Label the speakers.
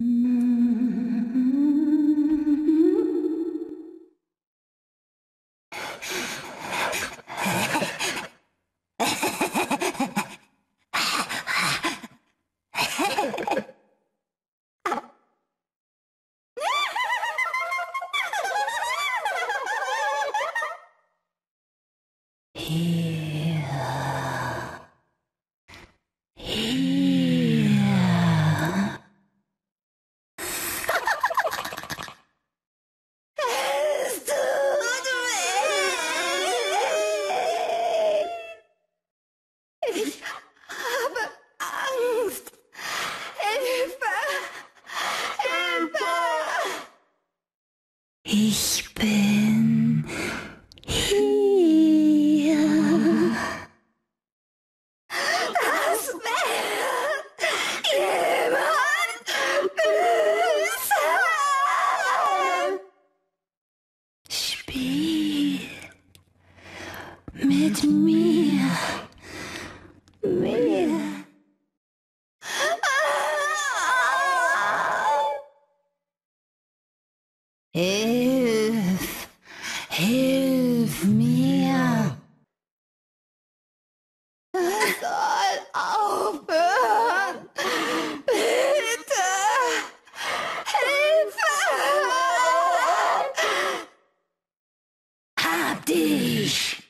Speaker 1: Ich Ich bin hier. Das will jemand büßen. Spiel mit mir. Hilf! Hilf mir! Es soll aufhören! Bitte! Hilfe! Hab dich!